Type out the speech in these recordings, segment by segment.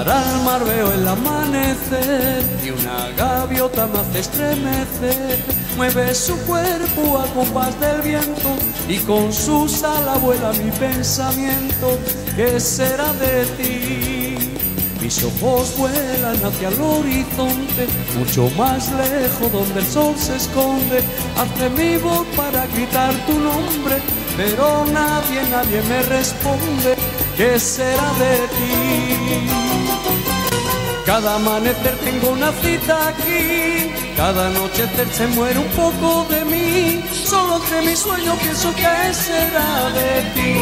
el amanecer y una gaviota me hace estremecer. Mueve su cuerpo a compás del viento y con sus alas vuela mi pensamiento. ¿Qué será de ti? Mis ojos vuelan hacia el horizonte, mucho más lejos donde el sol se esconde. Hace mi voz para gritar tu nombre, pero nadie, nadie me responde. ¿Qué será de ti? Cada amanecer tengo una cita aquí, cada anochecer se muere un poco de mí. Solo entre mis sueños pienso que será de ti.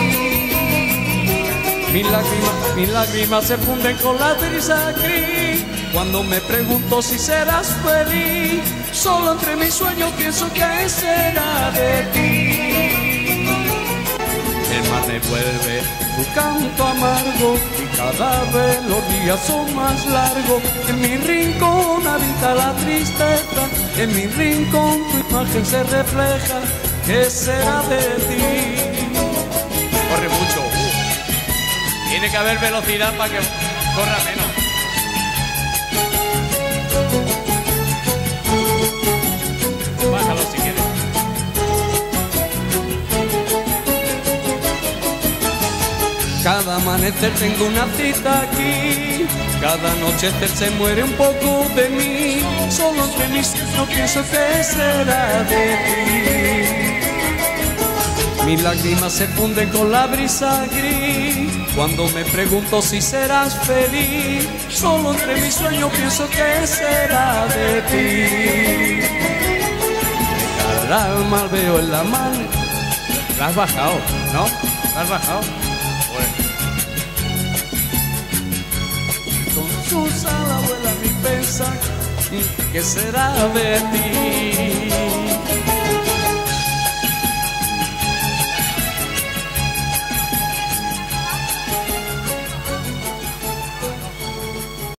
Mis lágrimas, mis lágrimas se funden con la brisa gris. Cuando me pregunto si serás feliz, solo entre mis sueños pienso que será de ti. Vuelve tu canto amargo y cada vez los días son más largos. En mi rincón habita la tristeza, en mi rincón tu imagen se refleja. ¿Qué será de ti? Corre mucho. Tiene que haber velocidad para que corra menos. Cada amanecer tengo una cita aquí, cada anochecer se muere un poco de mí. Solo entre mis no pienso que será de ti. Mis lágrimas se funden con la brisa gris. Cuando me pregunto si serás feliz, solo entre mis sueños pienso que será de ti. De cara al alma veo en la mano. La has bajado, ¿no? La has bajado. Con sus alas vuela mi pensar, ¿qué será de ti?